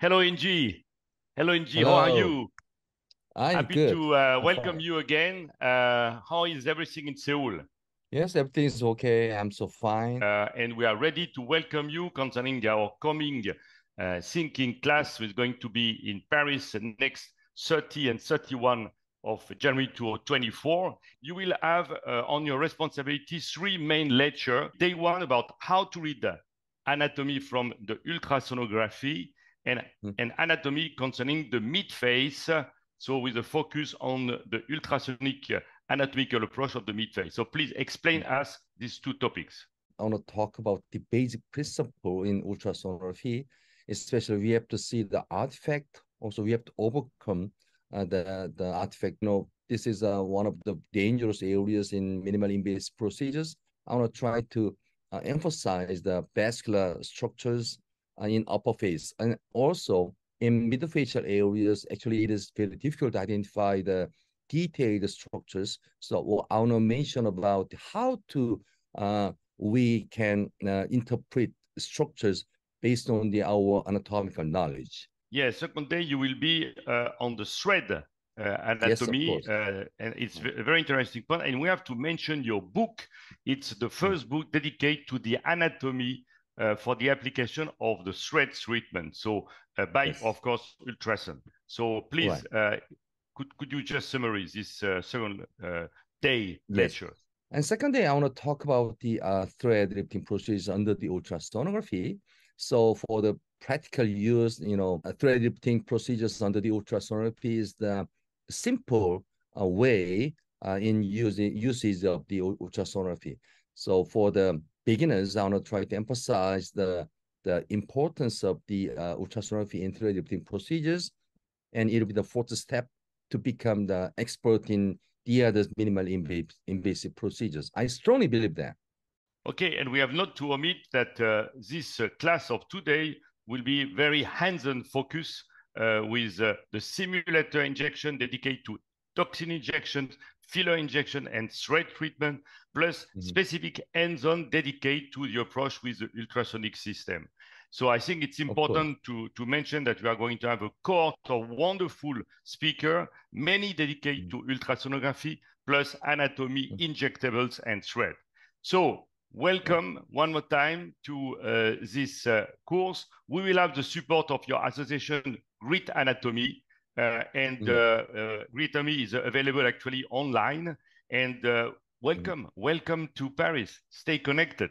Hello, Inji. Hello, Inji. Hello. How are you? I'm Happy good. to uh, welcome you again. Uh, how is everything in Seoul? Yes, everything is okay. I'm so fine. Uh, and we are ready to welcome you concerning our coming uh, Thinkin class, which is going to be in Paris next 30 and 31 of January 2024. You will have uh, on your responsibility three main lectures. Day one about how to read anatomy from the ultrasonography and, mm. and anatomy concerning the midface. So with a focus on the ultrasonic anatomical approach of the midface. So please explain mm. us these two topics. I want to talk about the basic principle in ultrasonography, especially we have to see the artifact. Also, we have to overcome uh, the, the artifact. You know, this is uh, one of the dangerous areas in minimal invasive procedures. I want to try to uh, emphasize the vascular structures in upper face. And also in middle midfacial areas, actually it is very difficult to identify the detailed structures. So I want to mention about how to uh, we can uh, interpret structures based on the our anatomical knowledge. Yes, second day you will be uh, on the thread uh, anatomy, yes, uh, and it's a very interesting point. And we have to mention your book. It's the first book dedicated to the anatomy uh, for the application of the thread treatment. So uh, by, yes. of course, ultrasound. So please, right. uh, could, could you just summarize this uh, second uh, day lecture? And second day, I want to talk about the uh, thread lifting procedures under the ultrasonography. So for the practical use, you know, thread lifting procedures under the ultrasonography is the simple way in using usage of the ultrasonography. So for the beginners, I want to try to emphasize the, the importance of the uh, ultrasonography interradiating procedures, and it'll be the fourth step to become the expert in the other minimal invasive, invasive procedures. I strongly believe that. Okay, and we have not to omit that uh, this uh, class of today will be very hands-on focus uh, with uh, the simulator injection dedicated to toxin injections, filler injection, and thread treatment, plus mm-hmm. specific hands-on dedicated to the approach with the ultrasonic system. So I think it's important to, to mention that we are going to have a cohort of wonderful speaker, many dedicated mm-hmm. to ultrasonography, plus anatomy, mm-hmm. injectables, and thread. So welcome one more time to uh, this uh, course. We will have the support of your association, Great Anatomy, and mm. uh, Greetomy is available actually online. And welcome, welcome to Paris. Stay connected.